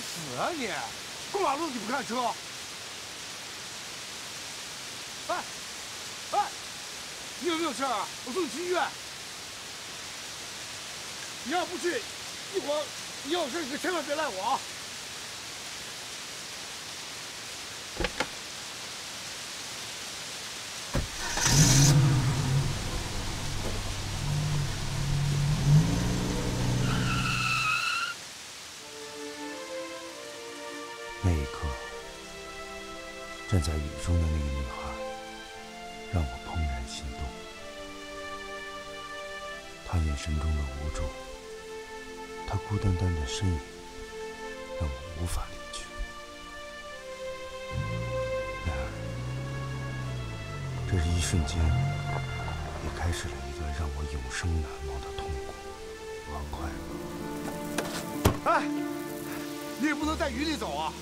死啊你！过马路你不看车？哎，哎，你有没有事啊？我送你去医院。你要不去，一会儿你有事你可千万别赖我啊！站在雨中的那个女孩，让我怦然心动。她眼神中的无助，她孤单单的身影，让我无法离去。然而，这一瞬间，也开始了一段让我永生难忘的痛苦和快乐。哎，你也不能在雨里走啊！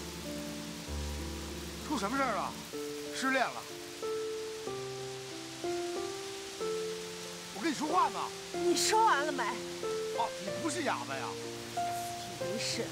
出什么事儿了？失恋了？我跟你说话呢。你说完了没？哦，你不是哑巴呀？没事。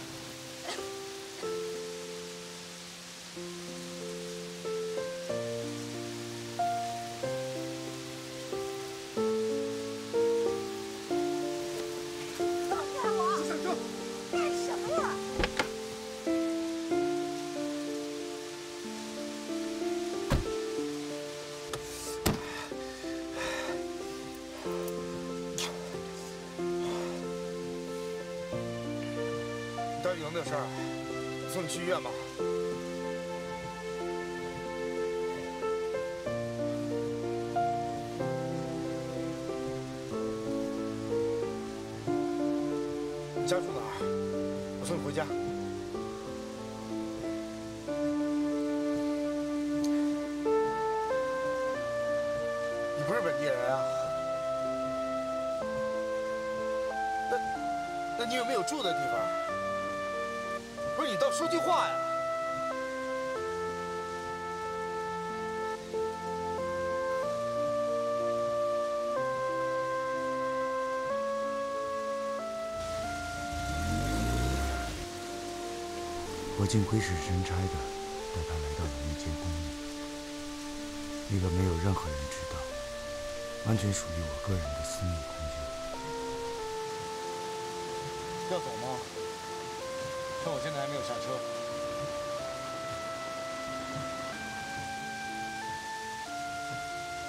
没有事儿？送你去医院吧。你家住哪儿？我送你回家。你不是本地人啊？那那你有没有住的地方？你倒说句话呀！我竟鬼使神差的带他来到了一间公寓，一个没有任何人知道、完全属于我个人的私密空间。要走现在还没有下车。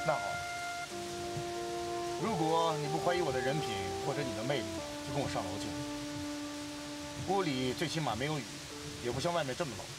那好，如果你不怀疑我的人品或者你的魅力，就跟我上楼去。屋里最起码没有雨，也不像外面这么冷。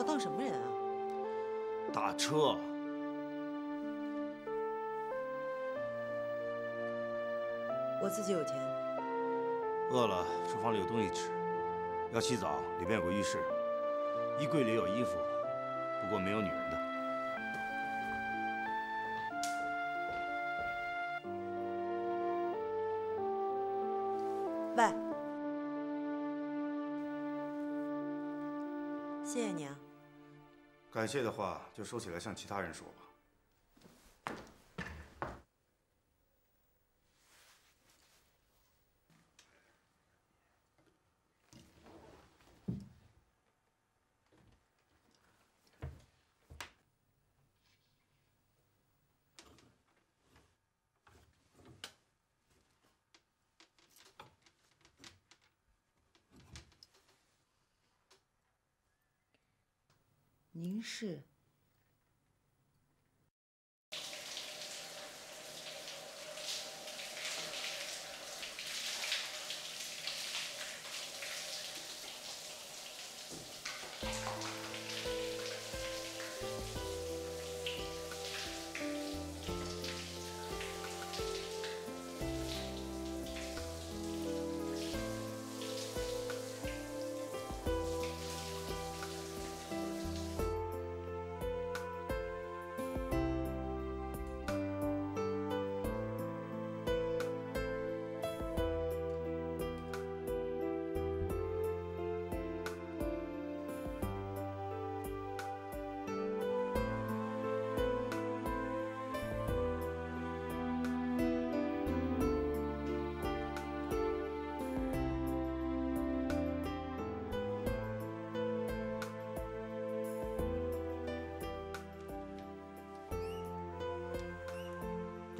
我当什么人啊？打车。我自己有钱。饿了，厨房里有东西吃。要洗澡，里面有个浴室，衣柜里有衣服，不过没有女人的。感谢的话就收起来，向其他人说吧。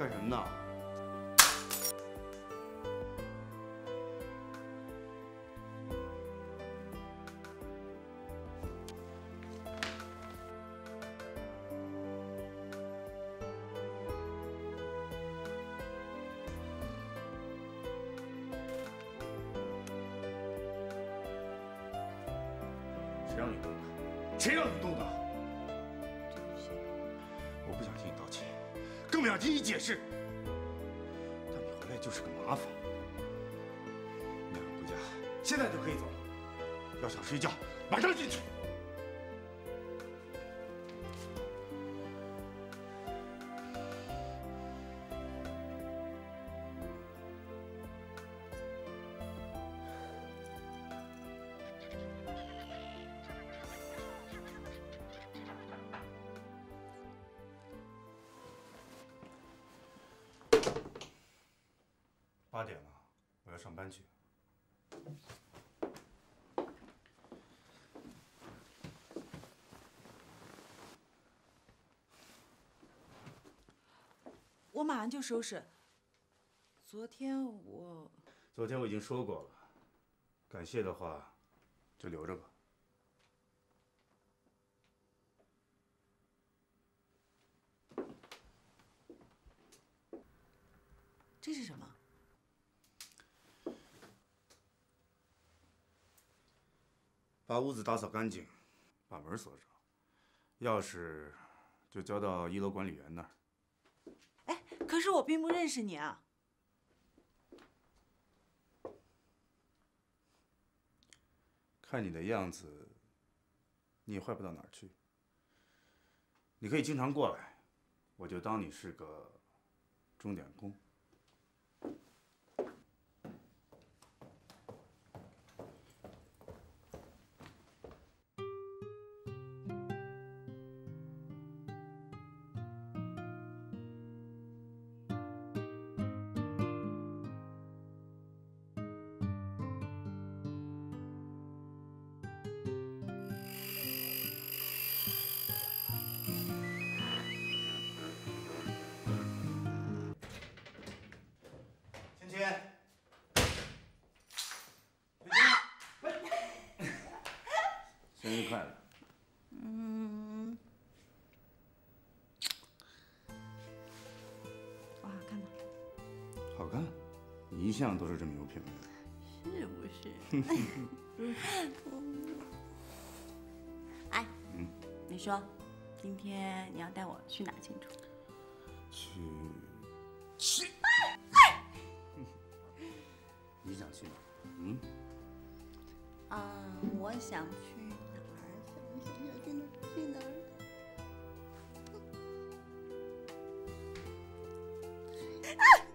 干什么呢？谁让你动的？谁让你动的？我不想听你解释。但你回来就是个麻烦。你俩回家，现在就可以走。要想睡觉，八点了，我要上班去。我马上就收拾。昨天我昨天我已经说过了，感谢的话就留着吧。这是什么？把屋子打扫干净，把门锁上，钥匙就交到一楼管理员那儿。哎，可是我并不认识你啊。看你的样子，你也坏不到哪儿去。你可以经常过来，我就当你是个钟点工。向都是这么有品味的。是不是？哎，嗯，你说，今天你要带我去哪庆祝？去去。你想去哪？嗯，啊，我想去哪儿？想想想去哪儿？去哪儿？你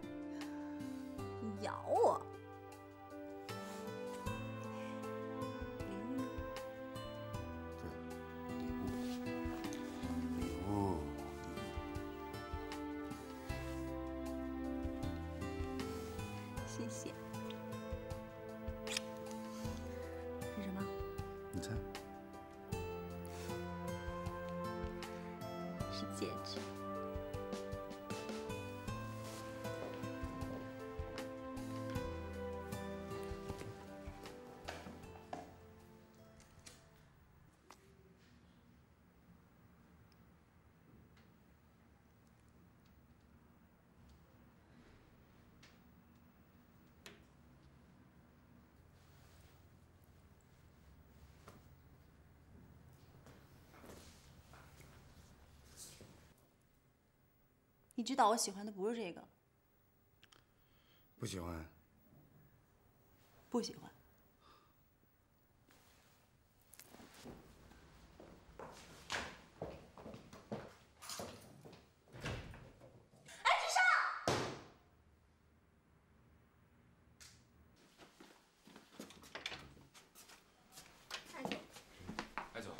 谢。是什么？你猜？是戒指。你知道我喜欢的不是这个，不喜欢？不喜欢。艾总，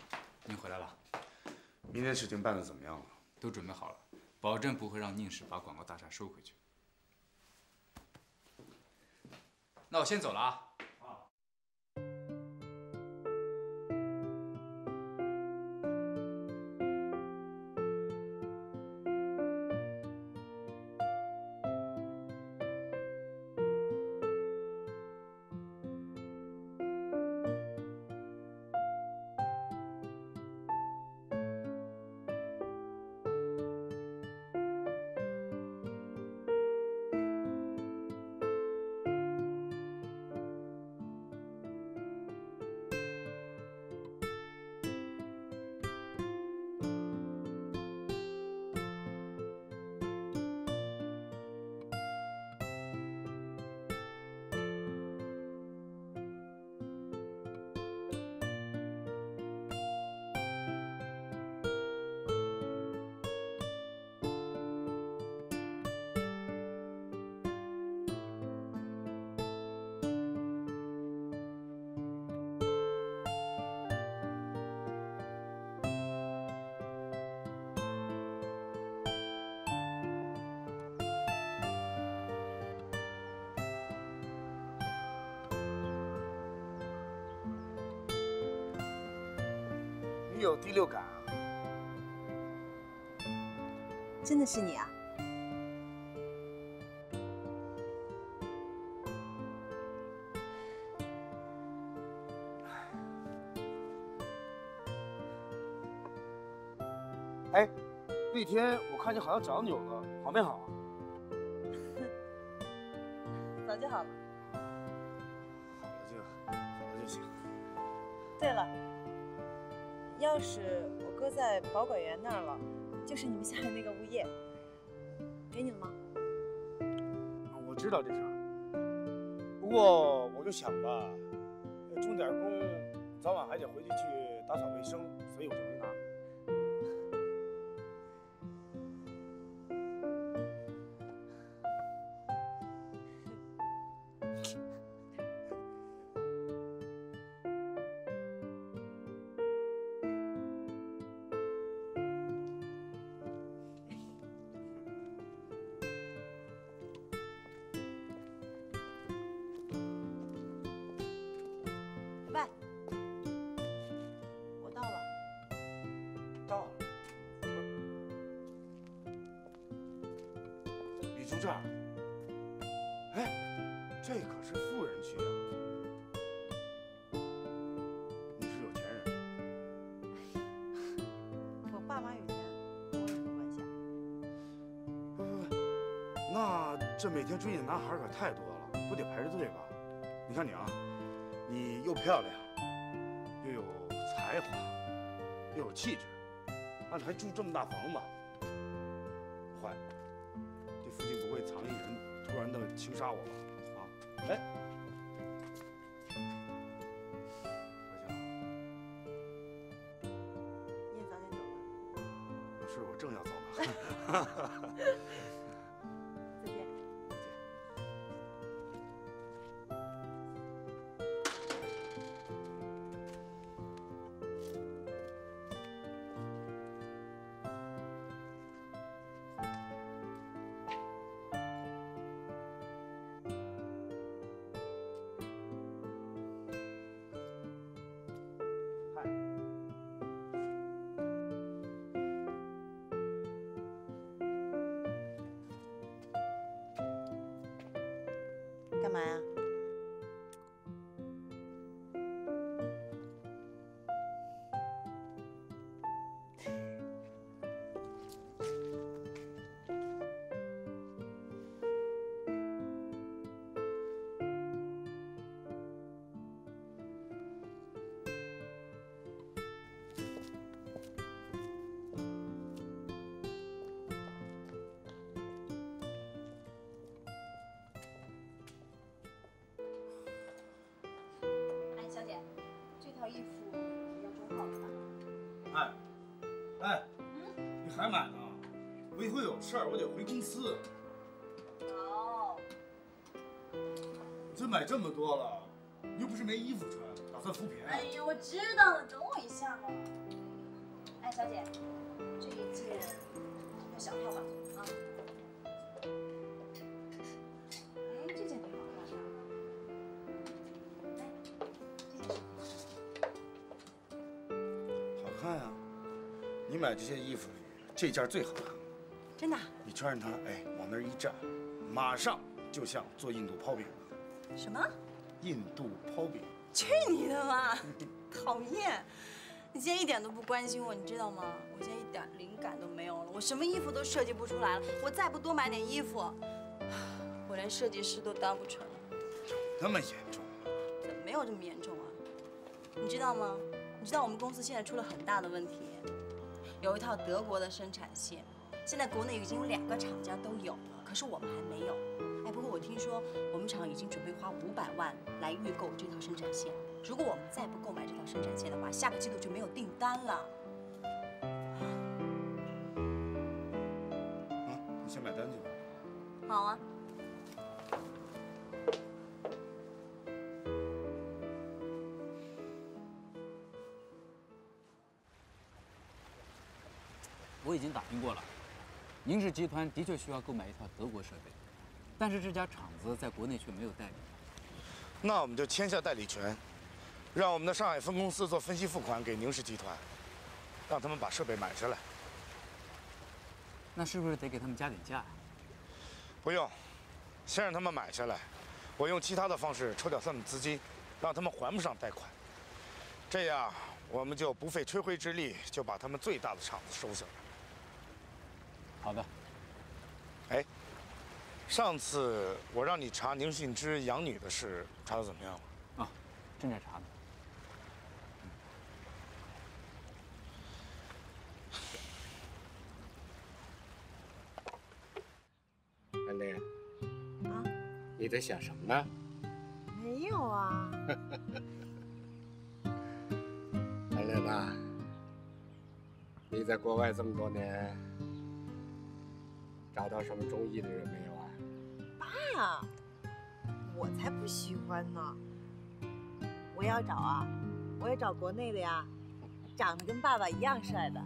您回来了，明天事情办的怎么样了？都准备好了，保证不会让宁氏把广告大厦收回去。那我先走了啊。你有第六感啊？真的是你啊？哎，那天我看你好像长扭了，管员那儿了，就是你们下面那个物业，给你了吗？我知道这事儿，不过我就想吧，钟点工早晚还得回去去打扫卫生，所以我就没拿。这每天追你的男孩可太多了，不得排着队吧？你看你啊，你又漂亮，又有才华，又有气质，而且还住这么大房子，坏了，这附近不会藏一人突然的情杀我吧？嘛套衣服要中号了吧？哎，哎，你还买呢？我一会有事儿，我得回公司。哦，你这买这么多了，你又不是没衣服穿，打算扶贫？哎呀，我知道了，等我一下嘛。哎，小姐，这一件要小号吧？你买这些衣服里，这件最好看。真的啊？你穿上它，哎，往那儿一站，马上就像做印度泡饼。什么？印度泡饼。去你的吧！讨厌！你今天一点都不关心我，你知道吗？我现在一点灵感都没有了，我什么衣服都设计不出来了。我再不多买点衣服，我连设计师都当不成了。那么严重？怎么没有这么严重啊？你知道吗？你知道我们公司现在出了很大的问题，有一套德国的生产线，现在国内已经有两个厂家都有了，可是我们还没有。哎，不过我听说我们厂已经准备花五百万来预购这套生产线，如果我们再不购买这套生产线的话，下个季度就没有订单了。啊，你先买单去吧。好啊。我已经打听过了，宁氏集团的确需要购买一套德国设备，但是这家厂子在国内却没有代理。那我们就签下代理权，让我们的上海分公司做分期付款给宁氏集团，让他们把设备买下来。那是不是得给他们加点价呀？不用，先让他们买下来，我用其他的方式抽掉他们资金，让他们还不上贷款。这样我们就不费吹灰之力就把他们最大的厂子收下来。好的，哎，上次我让你查宁信之养女的事，查的怎么样了？啊，正在查呢。安莲，啊，你在想什么呢？没有啊，安莲呐，你在国外这么多年，找到什么中意的人没有啊？爸，我才不喜欢呢。我要找啊，我也找国内的呀，长得跟爸爸一样帅的。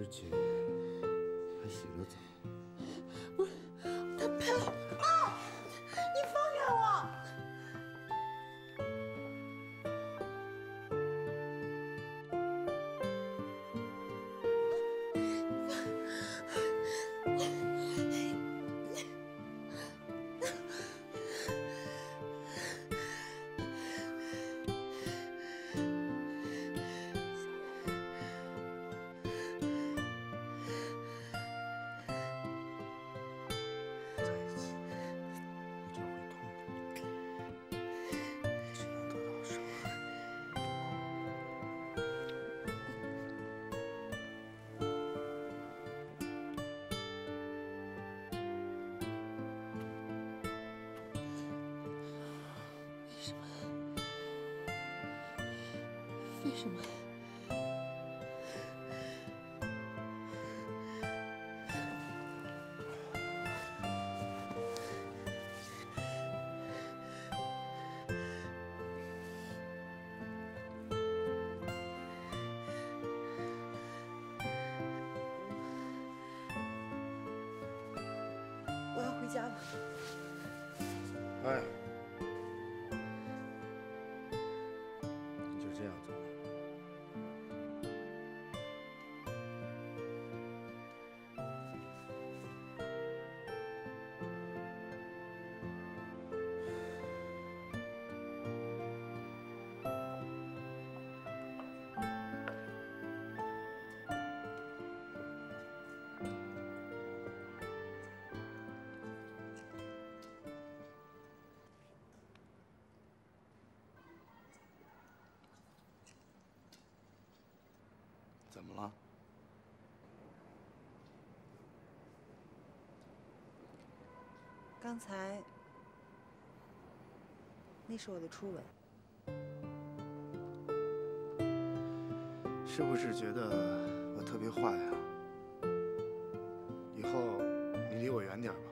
而且还洗了澡。为什么？我要回家了。哎，你就这样走怎么了？刚才那是我的初吻，是不是觉得我特别坏呀、以后你离我远点吧，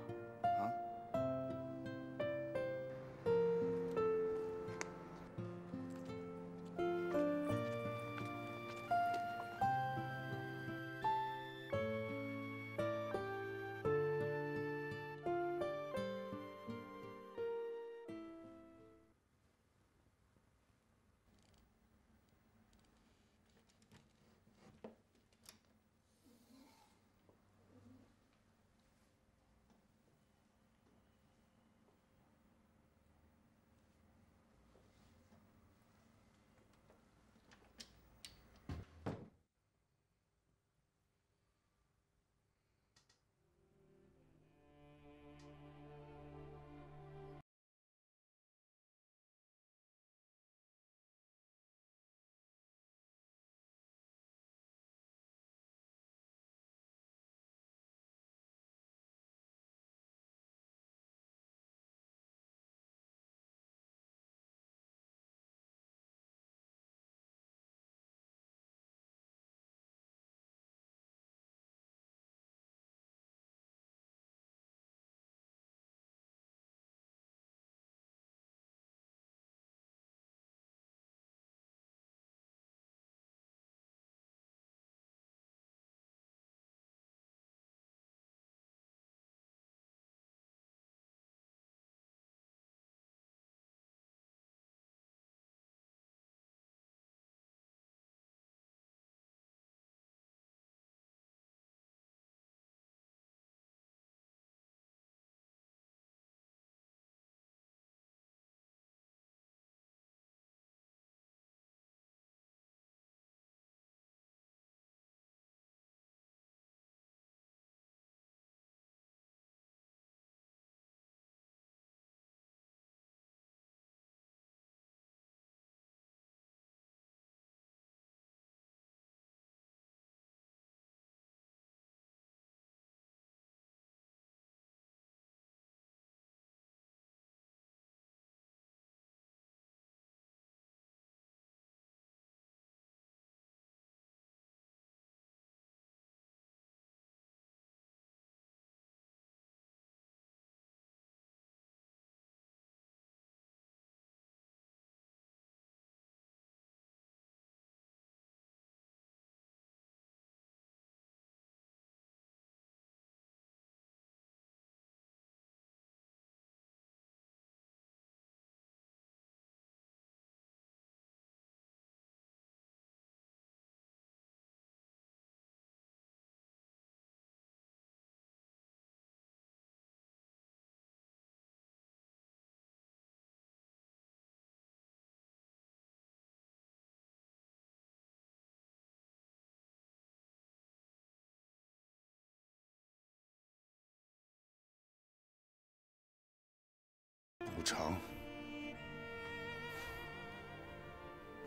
偿，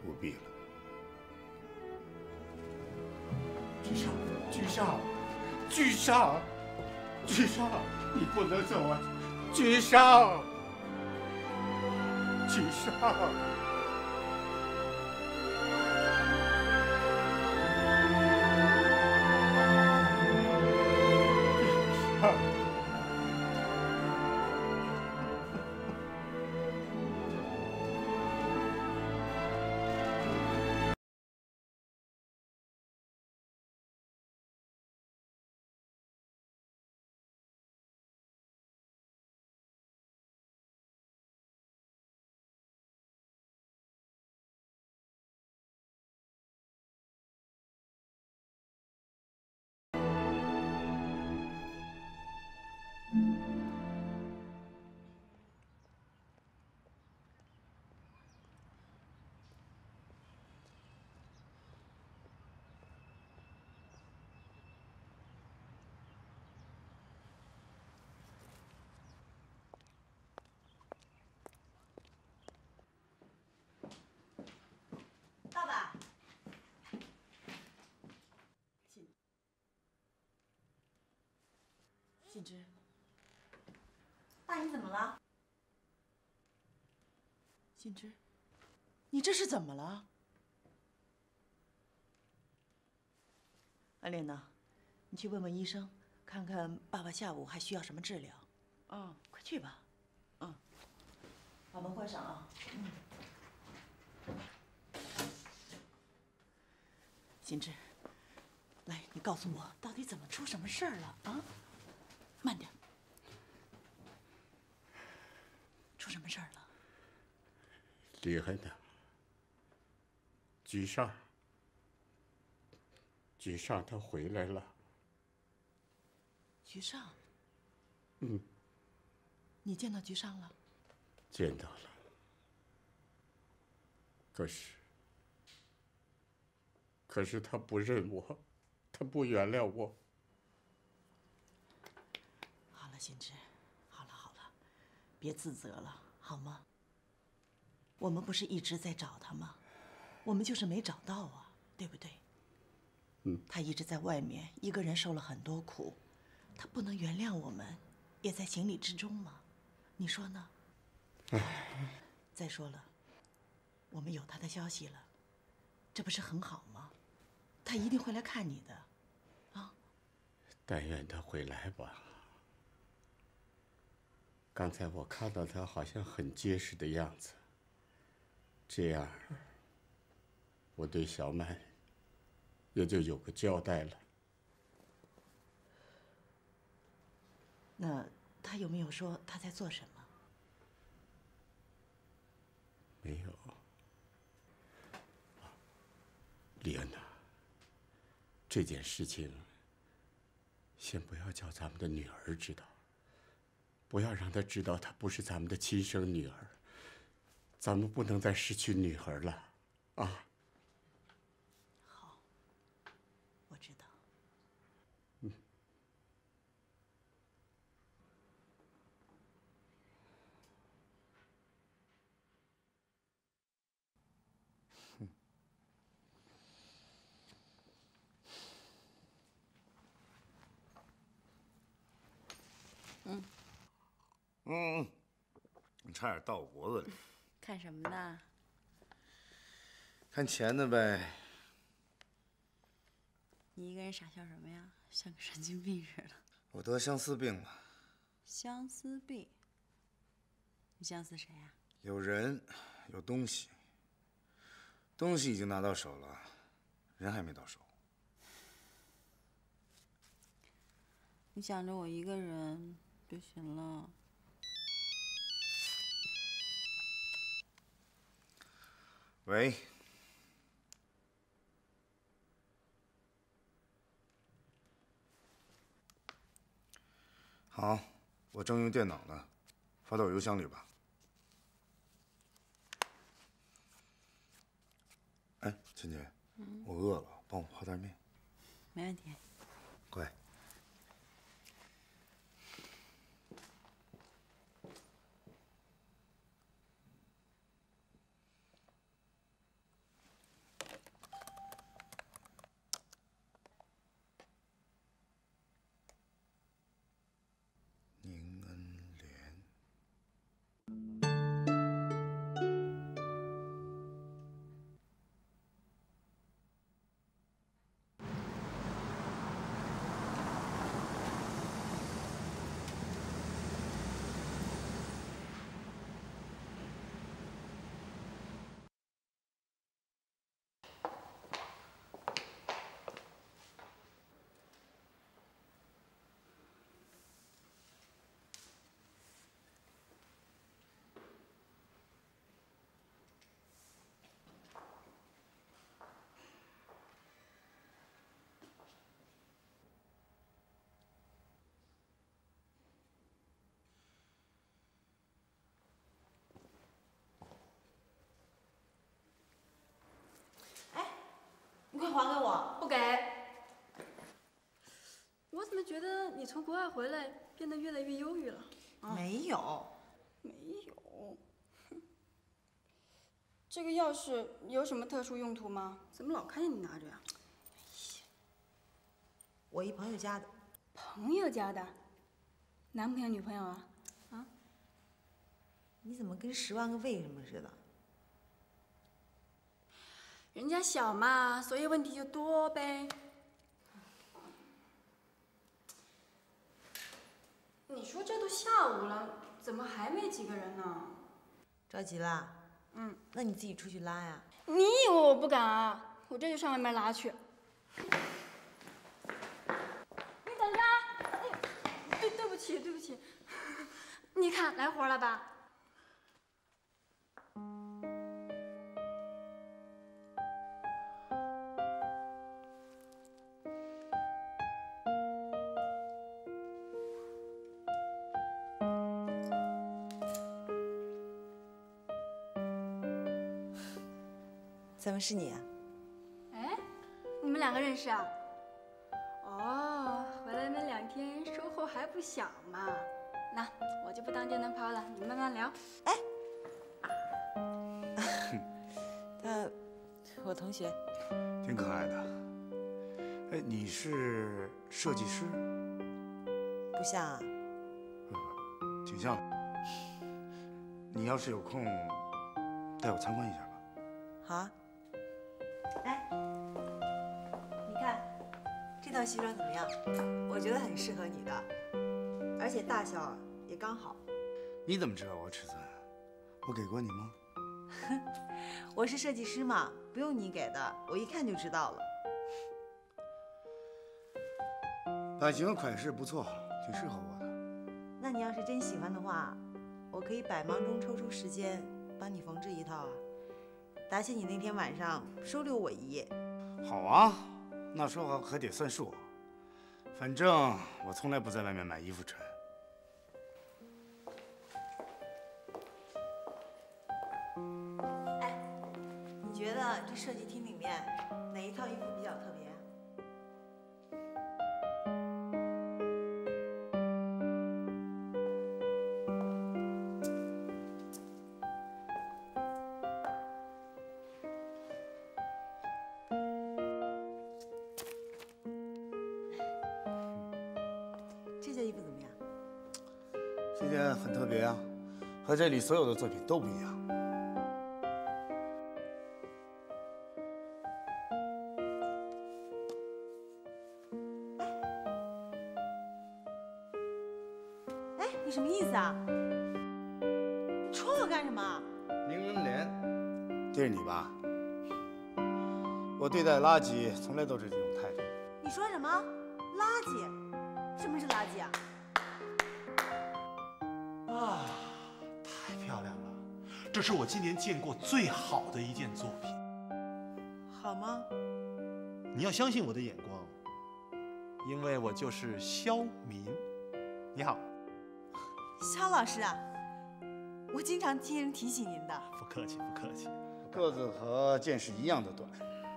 不必了。君上，君上，君上，君上，你不能走啊！君上，君上。信之，爸你怎么了？信之，你这是怎么了？安莲呐，你去问问医生，看看爸爸下午还需要什么治疗。嗯，快去吧。嗯，把门关上啊。嗯。信之，来，你告诉我，到底怎么出什么事儿了啊？慢点。出什么事儿了？厉害的，居上，居上他回来了。居上，嗯，你见到居上了？见到了。可是，可是他不认我，他不原谅我。好了，信之，好了好了，别自责了，好吗？我们不是一直在找他吗？我们就是没找到啊，对不对？嗯。他一直在外面，一个人受了很多苦，他不能原谅我们，也在情理之中嘛。你说呢？再说了，我们有他的消息了，这不是很好吗？他一定会来看你的。啊但愿他会来吧。刚才我看到他好像很结实的样子，这样我对小曼也就有个交代了。那他有没有说他在做什么？没有。李恩呐，这件事情先不要叫咱们的女儿知道，不要让她知道她不是咱们的亲生女儿。咱们不能再失去女儿了，啊！好，我知道。嗯。嗯，嗯，你差点到我脖子里。看什么呢？看钱的呗。你一个人傻笑什么呀？像个神经病似的。我得相思病了。相思病？你相思谁呀？有人，有东西。东西已经拿到手了，人还没到手。你想着我一个人就行了。喂，好，我正用电脑呢，发到我邮箱里吧。哎，陈姐，我饿了，帮我泡袋面。没问题。还给我。不给。我怎么觉得你从国外回来变得越来越忧郁了？没有。没有。这个钥匙有什么特殊用途吗？怎么老看见你拿着呀？我一朋友家的。朋友家的？男朋友女朋友啊？啊？你怎么跟十万个为什么似的？人家小嘛，所以问题就多呗。你说这都下午了，怎么还没几个人呢？着急啦？嗯，那你自己出去拉呀。你以为我不敢啊？我这就上外面拉去。你等着！哎，对，对不起，对不起。你看来活了吧？怎么是你啊？哎，你们两个认识啊？哦，回来那两天收获还不小嘛。那我就不当电灯泡了，你们慢慢聊。哎，他，我同学，挺可爱的。哎，你是设计师？不像啊。挺像的。你要是有空，带我参观一下吧。好啊。西装怎么样？我觉得很适合你的，而且大小也刚好。你怎么知道我尺寸？我给过你吗？我是设计师嘛，不用你给的，我一看就知道了。版型款式不错，挺适合我的。那你要是真喜欢的话，我可以百忙中抽出时间帮你缝制一套啊。答谢你那天晚上收留我一夜。好啊，那说好可得算数。反正我从来不在外面买衣服穿。哎，你觉得这设计这里所有的作品都不一样。哎，你什么意思啊？戳我干什么？林文莲，这是你吧？我对待垃圾从来都是这种这是我今年见过最好的一件作品。好吗？你要相信我的眼光，因为我就是肖民。你好，肖老师啊，我经常听人提起您的。不客气，不客气。个子和见识一样的短。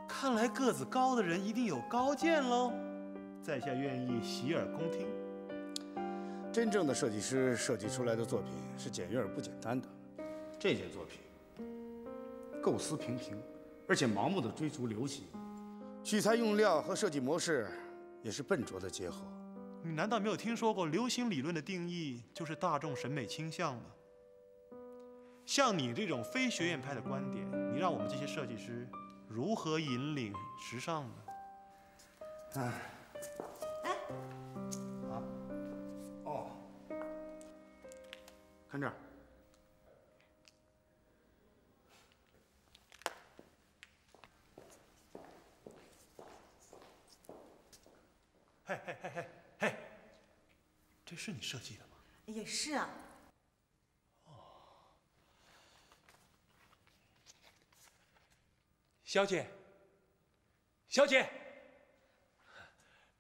看来个子高的人一定有高见喽。在下愿意洗耳恭听。真正的设计师设计出来的作品是简约而不简单的。这件作品构思平平，而且盲目的追逐流行，取材用料和设计模式也是笨拙的结合。你难道没有听说过流行理论的定义就是大众审美倾向吗？像你这种非学院派的观点，你让我们这些设计师如何引领时尚呢？唉，哎，啊，哦，看这儿。嘿嘿嘿嘿嘿，这是你设计的吗？也是啊。哦小姐，小姐，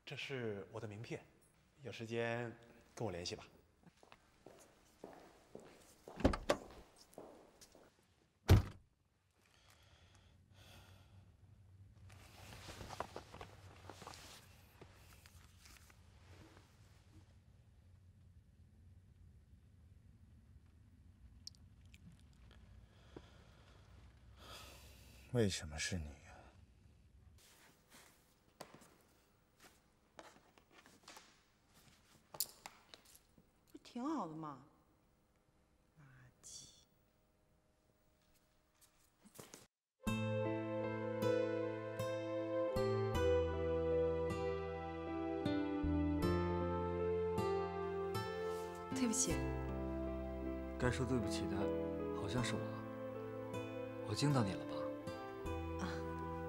这是我的名片，有时间跟我联系吧。为什么是你呀？不挺好的吗？对不起，该说对不起的，好像是我。我惊到你了吧？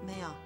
没有。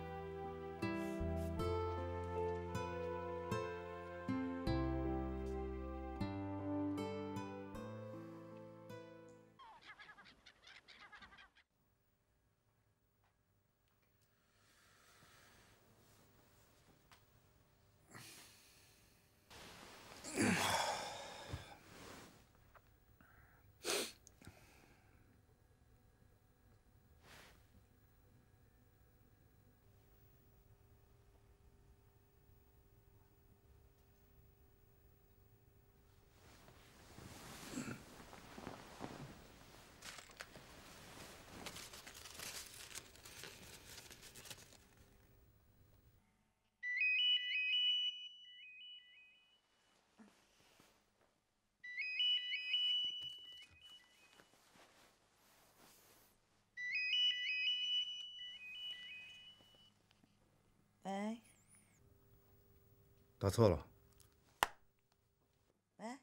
喂打错了，喂，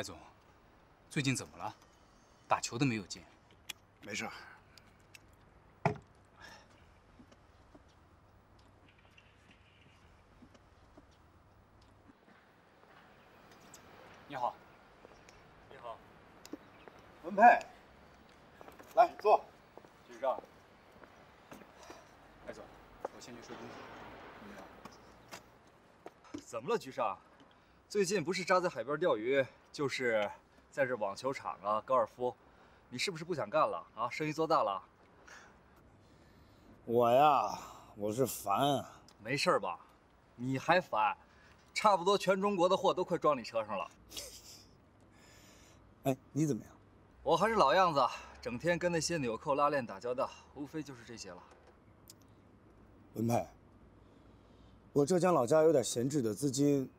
艾总，最近怎么了？打球都没有劲。没事。你好，你好，文佩，来坐。局长。艾总，我先去收东西。怎么了，局长？最近不是扎在海边钓鱼，就是在这网球场啊、高尔夫，你是不是不想干了啊？生意做大了？我呀，我是烦啊。没事吧？你还烦？差不多全中国的货都快装你车上了。哎，你怎么样？我还是老样子，整天跟那些纽扣拉链打交道，无非就是这些了。文佩，我浙江老家有点闲置的资金，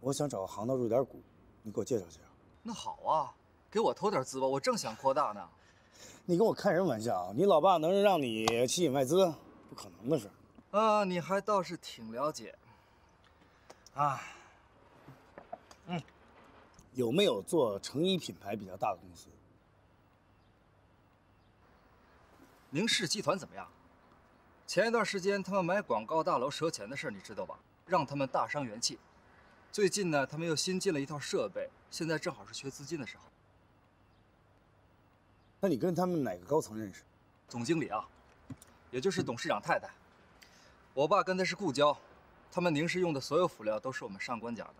我想找个行当入点股，你给我介绍介绍。那好啊，给我投点资吧，我正想扩大呢。你跟我开什么玩笑？你老爸能让你吸引外资？不可能的事。啊，你还倒是挺了解。啊，嗯，有没有做成衣品牌比较大的公司？宁氏集团怎么样？前一段时间他们买广告大楼折钱的事你知道吧？让他们大伤元气。最近呢，他们又新进了一套设备，现在正好是缺资金的时候。那你跟他们哪个高层认识？总经理啊，也就是董事长太太。我爸跟他是故交，他们宁氏用的所有辅料都是我们上官家的。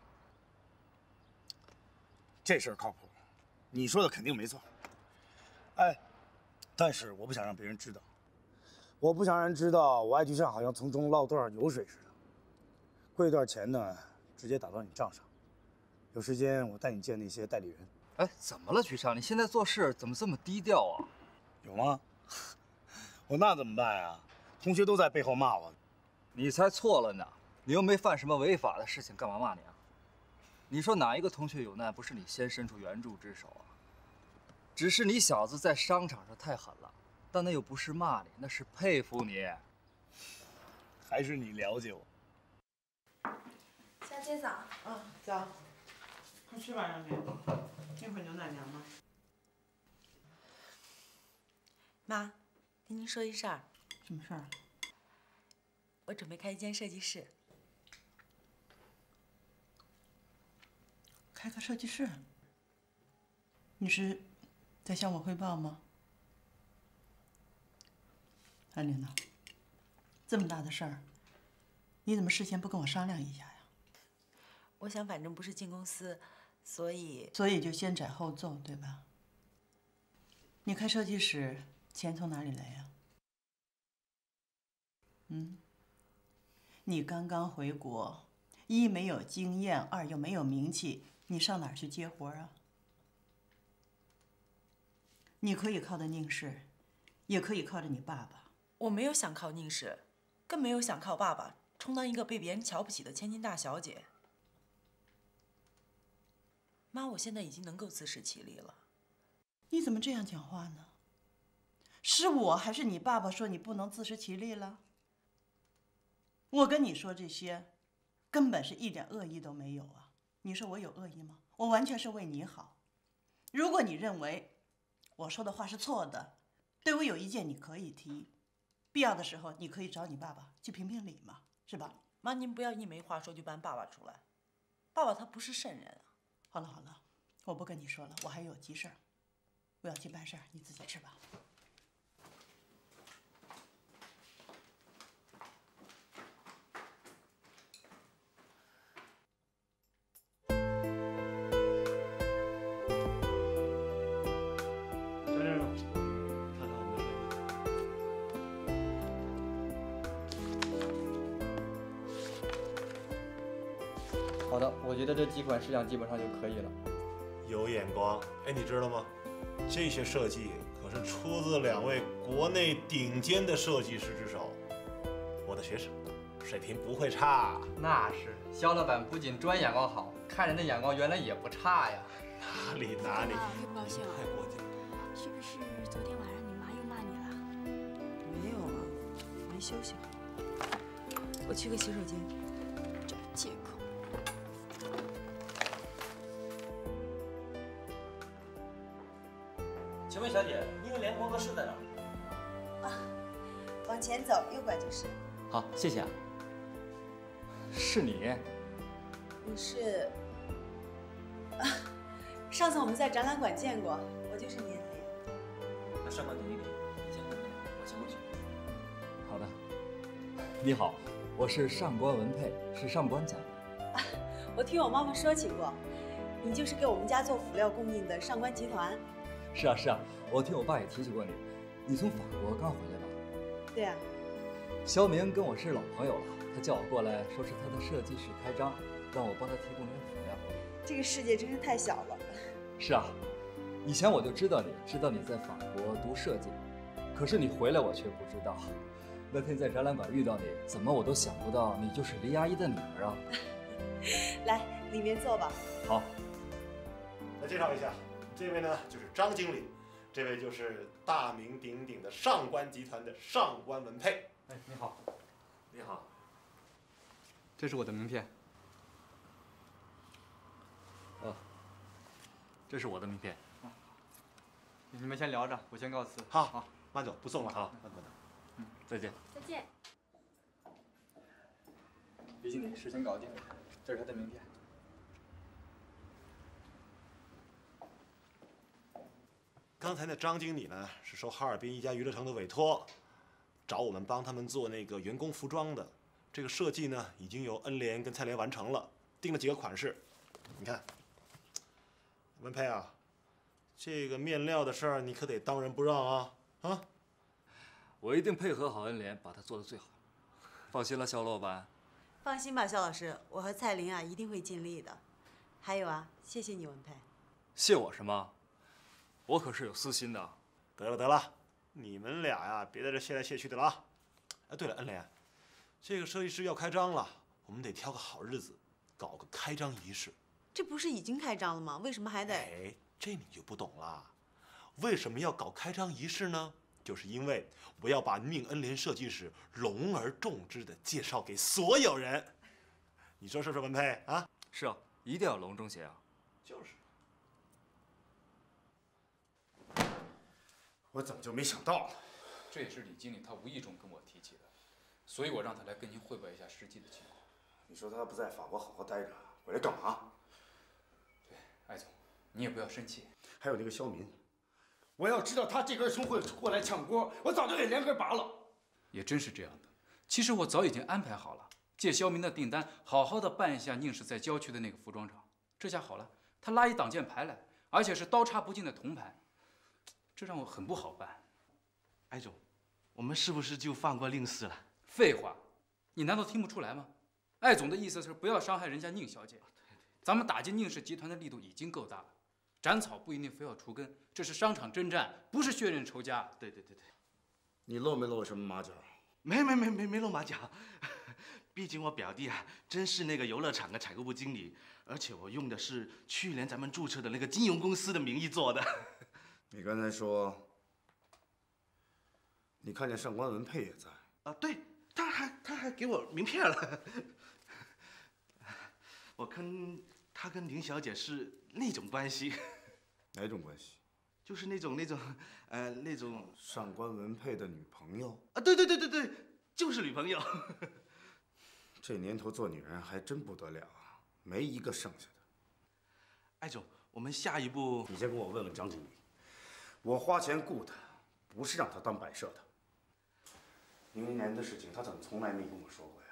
这事儿靠谱，你说的肯定没错。哎，但是我不想让别人知道，我不想让人知道我艾局上好像从中捞多少油水似的。过一段钱呢，直接打到你账上。有时间我带你见那些代理人。哎，怎么了，局长？你现在做事怎么这么低调啊？有吗？我那怎么办呀？同学都在背后骂我。你才错了呢！你又没犯什么违法的事情，干嘛骂你啊？你说哪一个同学有难，不是你先伸出援助之手啊？只是你小子在商场上太狠了，但那又不是骂你，那是佩服你。还是你了解我。小姐早。嗯，早。快吃吧，让冰。一会儿牛奶凉吗？妈，跟您说一事儿。什么事儿？我准备开一间设计室。开个设计室？你是在向我汇报吗？安玲呢？这么大的事儿，你怎么事先不跟我商量一下呀？我想，反正不是进公司，所以所以就先斩后奏，对吧？你开设计室，钱从哪里来呀？嗯？你刚刚回国，一没有经验，二又没有名气，你上哪儿去接活啊？你可以靠着宁氏，也可以靠着你爸爸。我没有想靠宁氏，更没有想靠爸爸充当一个被别人瞧不起的千金大小姐。妈，我现在已经能够自食其力了。你怎么这样讲话呢？是我还是你爸爸说你不能自食其力了？我跟你说这些，根本是一点恶意都没有啊！你说我有恶意吗？我完全是为你好。如果你认为我说的话是错的，对我有意见你可以提，必要的时候你可以找你爸爸去评评理嘛，是吧？妈，您不要一没话说就搬爸爸出来，爸爸他不是圣人啊。好了好了，我不跟你说了，我还有急事儿，我要去办事儿，你自己吃吧。款式样基本上就可以了。有眼光，哎，你知道吗？这些设计可是出自两位国内顶尖的设计师之手，我的学生，水平不会差。那是，肖老板不仅专眼光好，看人的眼光原来也不差呀。哪里哪里，会不高兴了？是不是昨天晚上你妈又骂你了？没有啊，没休息好。我去个洗手间。您和联工作室在哪儿？啊，往前走，右拐就是。好，谢谢啊。是你？你是？啊，上次我们在展览馆见过，我就是你演的脸。那上官等一等，你先过来，我先过去。好的。你好，我是上官文佩，是上官家的。我听我妈妈说起过，你就是给我们家做辅料供应的上官集团。是啊是啊，我听我爸也提起过你。你从法国刚回来吧？对啊。肖明跟我是老朋友了，他叫我过来，说是他的设计室开张，让我帮他提供点辅料。这个世界真是太小了。是啊，以前我就知道你，知道你在法国读设计，可是你回来我却不知道。那天在展览馆遇到你，怎么我都想不到你就是黎阿姨的女儿啊！来，里面坐吧。好。来介绍一下，这位呢就是张经理，这位就是大名鼎鼎的上官集团的上官文佩。哎，你好。你好。这是我的名片。哦，这是我的名片。你们先聊着，我先告辞。好，好，慢走，不送了。好，慢走。嗯，再见。再见。李经理，事情搞定了，这是他的名片。刚才那张经理呢，是受哈尔滨一家娱乐城的委托，找我们帮他们做那个员工服装的。这个设计呢，已经由恩莲跟蔡莲完成了，定了几个款式。你看，文佩啊，这个面料的事儿你可得当仁不让啊啊！我一定配合好恩莲，把它做得最好。放心了，肖老板。放心吧，肖老师，我和蔡玲啊一定会尽力的。还有啊，谢谢你，文佩。谢我什么？我可是有私心的。得了得了，你们俩呀，别在这谢来谢去的了啊！哎，对了，恩莲，这个设计师要开张了，我们得挑个好日子，搞个开张仪式。这不是已经开张了吗？为什么还得？哎，这你就不懂了。为什么要搞开张仪式呢？就是因为我要把宁恩莲设计师隆而重之的介绍给所有人。你说是不是，文佩啊？是啊，一定要隆重些啊。就是。我怎么就没想到呢？这也是李经理他无意中跟我提起的，所以我让他来跟您汇报一下实际的情况。你说他不在法国好好待着，回来干嘛？对，艾总，你也不要生气。还有那个肖民，我要知道他这根葱会过来抢锅，我早就给连根拔了。也真是这样的，其实我早已经安排好了，借肖民的订单，好好的办一下宁氏在郊区的那个服装厂。这下好了，他拉一挡箭牌来，而且是刀叉不进的铜牌，这让我很不好办。艾总，我们是不是就放过宁氏了？废话，你难道听不出来吗？艾总的意思是不要伤害人家宁小姐。咱们打击宁氏集团的力度已经够大了，斩草不一定非要除根，这是商场征战，不是血刃仇家。对对对对，你露没露什么马脚？没没没没没露马脚，毕竟我表弟啊，真是那个游乐场的采购部经理，而且我用的是去年咱们注册的那个金融公司的名义做的。你刚才说，你看见上官文佩也在啊？对，他还他还给我名片了。我跟他跟林小姐是那种关系，哪种关系？就是那种那种，呃，那种上官文佩的女朋友啊？对对对对对，就是女朋友。这年头做女人还真不得了啊，没一个剩下的。艾总，我们下一步，你先跟我问问张经理，我花钱雇他，不是让他当摆设的。明年的事情，他怎么从来没跟我说过呀？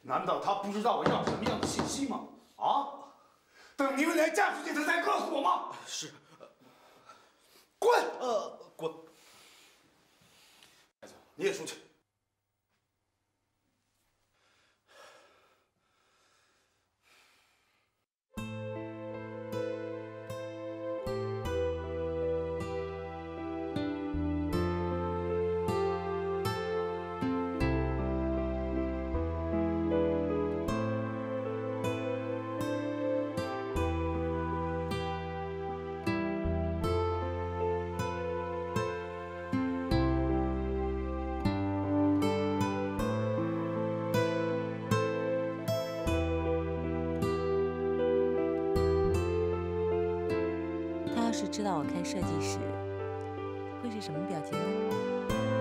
难道他不知道我要什么样的信息吗？啊！等宁年嫁出去，他才告诉我吗？是。滚！呃，滚！你也出去。是知道我看设计时，会是什么表情呢？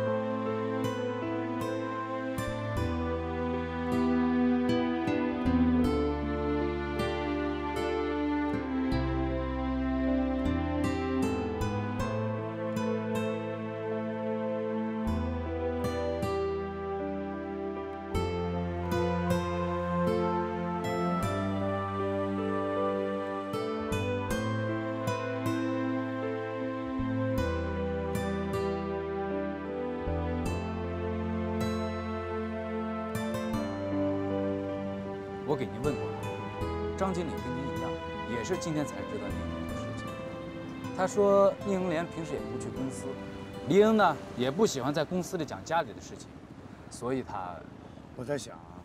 给您问过了，张经理跟您一样，也是今天才知道宁恩联的事情。他说宁恩莲平时也不去公司，黎恩呢也不喜欢在公司里讲家里的事情，所以他，我在想啊，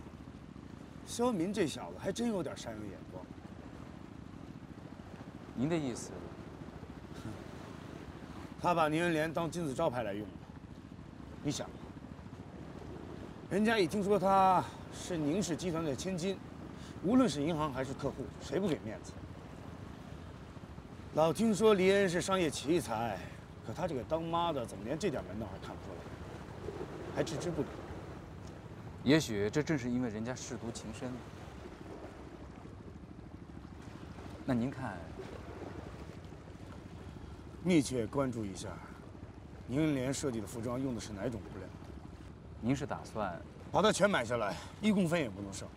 肖民这小子还真有点善有眼光。您的意思？他把宁恩莲当金字招牌来用了。你想，人家一听说他是宁氏集团的千金，无论是银行还是客户，谁不给面子？老听说黎恩是商业奇才，可他这个当妈的怎么连这点门道还看不出来，还置之不理？也许这正是因为人家舐犊情深。那您看，密切关注一下，宁恩联设计的服装用的是哪种布料？您是打算把它全买下来，一公分也不能剩。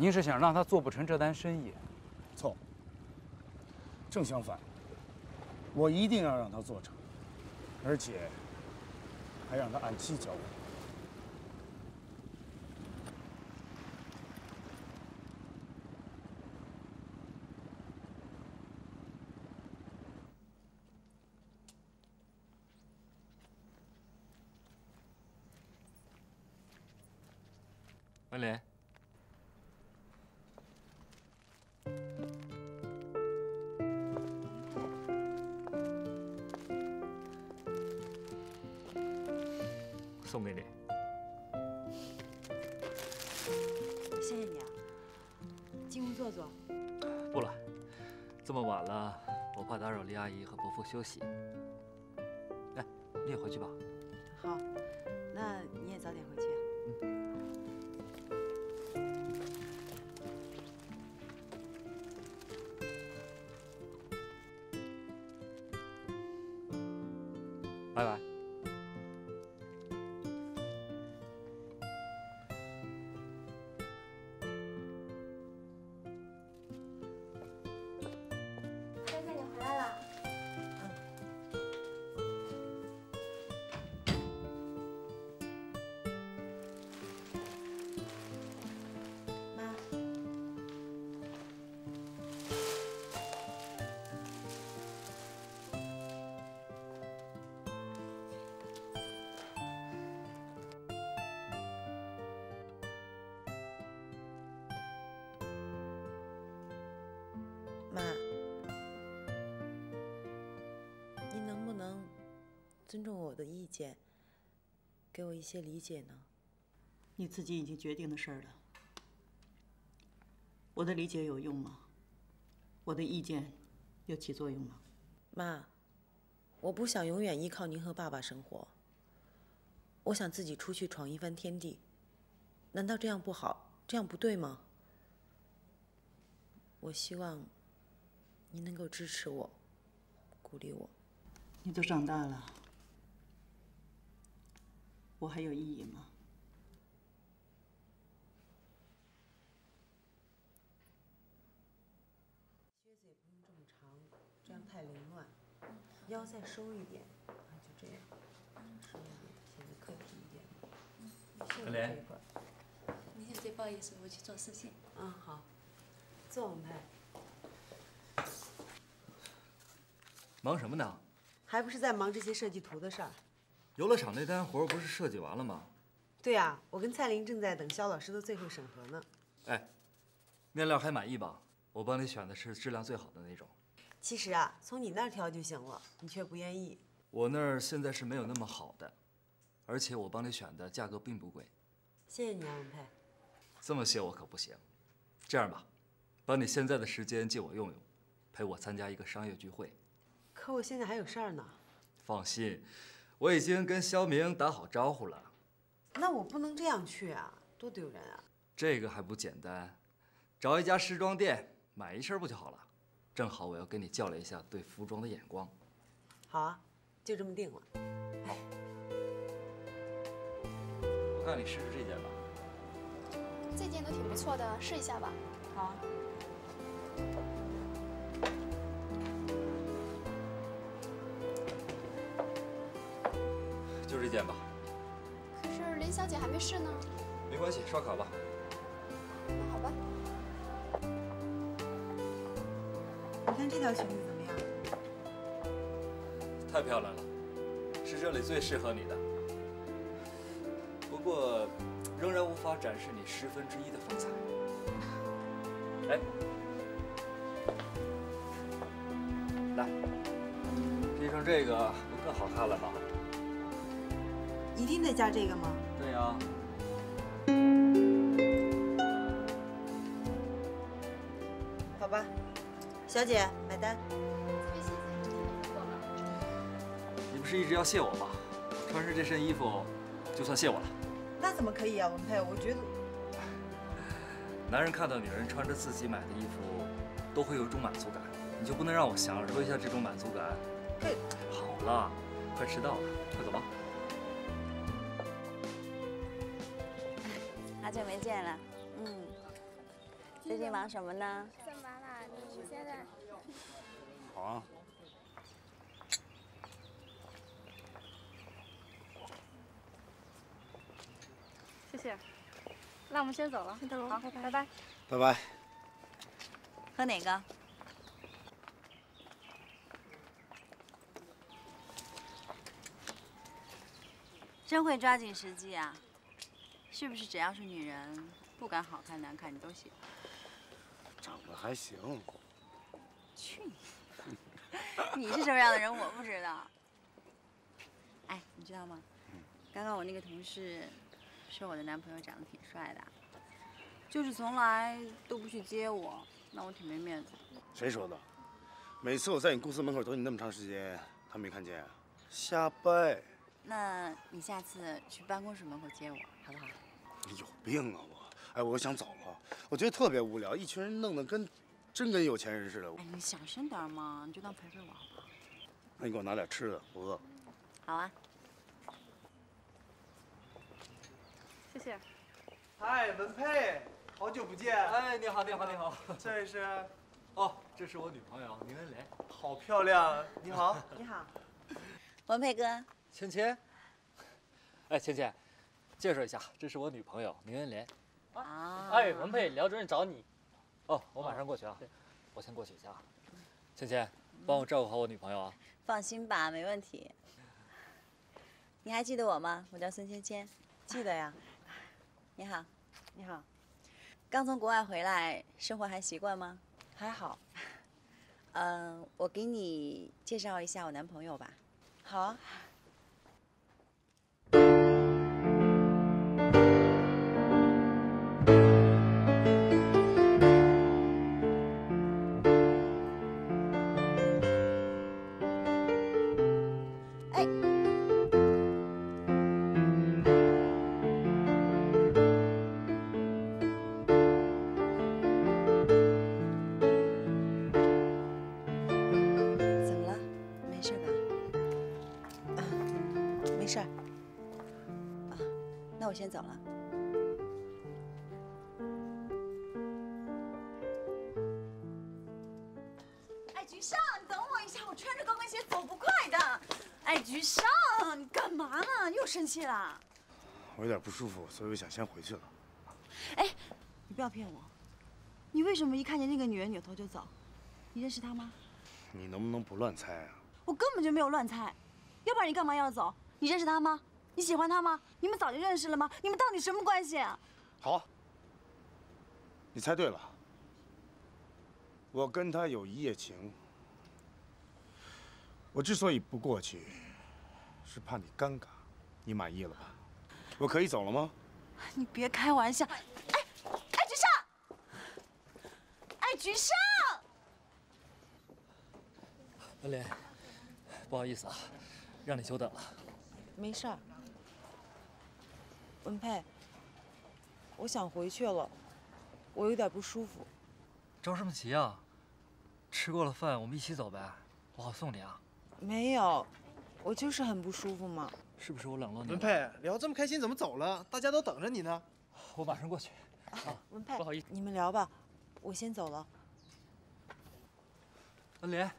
您是想让他做不成这单生意？错。正相反，我一定要让他做成，而且还让他按期交货。文莲，送给你。谢谢你啊，进屋坐坐。不了，这么晚了，我怕打扰李阿姨和伯父休息。哎，你也回去吧。尊重我的意见，给我一些理解呢？你自己已经决定的事儿了，我的理解有用吗？我的意见有起作用吗？妈，我不想永远依靠您和爸爸生活。我想自己出去闯一番天地。难道这样不好？这样不对吗？我希望您能够支持我，鼓励我。你都长大了，我还有意义吗？靴子也不用这么长，这样太凌乱。腰再收一点，啊，就这样，收一点，显得客气一点。袖子这一块明天最不好意思，我去做事情。嗯，好，坐我们拍。忙什么呢？还不是在忙这些设计图的事儿？游乐场那单活不是设计完了吗？对呀、我跟蔡琳正在等肖老师的最后审核呢。哎，面料还满意吧？我帮你选的是质量最好的那种。其实啊，从你那儿挑就行了，你却不愿意。我那儿现在是没有那么好的，而且我帮你选的价格并不贵。谢谢你啊，文佩。这么谢我可不行。这样吧，把你现在的时间借我用用，陪我参加一个商业聚会。可我现在还有事儿呢。放心，我已经跟肖明打好招呼了。那我不能这样去啊，多丢人啊！这个还不简单，找一家时装店买一身不就好了？正好我要跟你较量一下对服装的眼光。好啊，就这么定了。我看你试试这件吧。这件都挺不错的，试一下吧。好啊。就这件吧，可是林小姐还没试呢。没关系，刷卡吧。那好吧。你看这条裙子怎么样？太漂亮了，是这里最适合你的。不过，仍然无法展示你十分之一的风采。哎，来，披上这个不更好看了吗？一定得加这个吗？对呀、好吧，小姐买单。你不是一直要谢我吗？穿上这身衣服，就算谢我了。那怎么可以啊，文佩？我觉得 男人看到女人穿着自己买的衣服，都会有一种满足感。你就不能让我享受一下这种满足感？嘿，好了，快迟到了，忙什么呢？干嘛啦？你现在好啊。谢谢。那我们先走了。好，拜拜。拜拜。喝哪个？真会抓紧时机啊！是不是只要是女人，不管好看难看，你都喜欢？还行。去你！你是什么样的人，我不知道。哎，你知道吗？刚刚我那个同事说我的男朋友长得挺帅的，就是从来都不去接我，那我挺没面子。谁说的？每次我在你公司门口等你那么长时间，他没看见，瞎掰。那你下次去办公室门口接我，好不好？你有病啊我！哎，我想走了，我觉得特别无聊，一群人弄得跟真跟有钱人似的。哎，你小声点嘛，你就当陪陪我好不好？那你给我拿点吃的，我饿。好啊。谢谢。嗨，文佩，好久不见。哎，你好，你好，你好。这位是？哦，这是我女朋友宁恩莲。好漂亮。你好。你好。文佩哥。芊芊。哎，芊芊，介绍一下，这是我女朋友宁恩莲。啊。哎，文佩，廖主任找你。哦，我马上过去啊。我先过去一下啊。芊芊，帮我照顾好我女朋友啊。放心吧，没问题。你还记得我吗？我叫孙芊芊。记得呀。你好。你好。刚从国外回来，生活还习惯吗？还好。嗯，我给你介绍一下我男朋友吧。好啊。走了。哎，菊上，你等我一下，我穿着高跟鞋走不快的。哎，菊上，你干嘛呢？又生气了？我有点不舒服，所以我想先回去了。哎，你不要骗我，你为什么一看见那个女人扭头就走？你认识她吗？你能不能不乱猜啊？我根本就没有乱猜，要不然你干嘛要走？你认识她吗？你喜欢他吗？你们早就认识了吗？你们到底什么关系啊？好，你猜对了。我跟他有一夜情。我之所以不过去，是怕你尴尬。你满意了吧？我可以走了吗？你别开玩笑！哎，哎，菊上！哎，菊上！文莲，不好意思啊，让你久等了。没事儿。文佩，我想回去了，我有点不舒服。着什么急啊？吃过了饭，我们一起走呗，我好送你啊。没有，我就是很不舒服嘛。是不是我冷落你？文佩，聊这么开心，怎么走了？大家都等着你呢。我马上过去。啊，文佩，不好意思，你们聊吧，我先走了。文莲，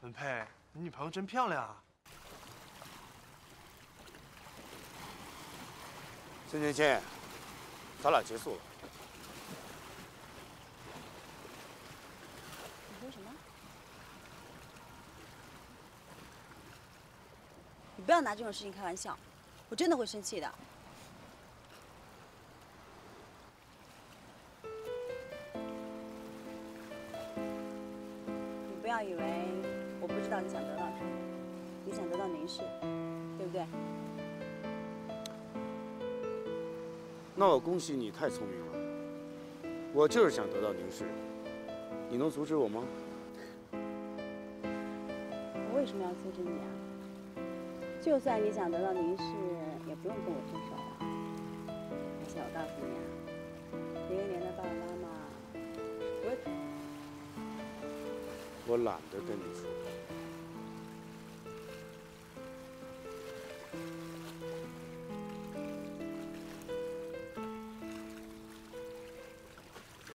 文佩，你女朋友真漂亮啊。孙芊芊，咱俩结束了。你说什么？你不要拿这种事情开玩笑，我真的会生气的。你不要以为我不知道你想得到什么，你想得到宁氏，对不对？那我恭喜你，太聪明了。我就是想得到宁氏，你能阻止我吗？我为什么要阻止你啊？就算你想得到宁氏，也不用跟我分手了。而且我告诉你啊，林忆莲的爸爸妈妈是不会同意。我懒得跟你说。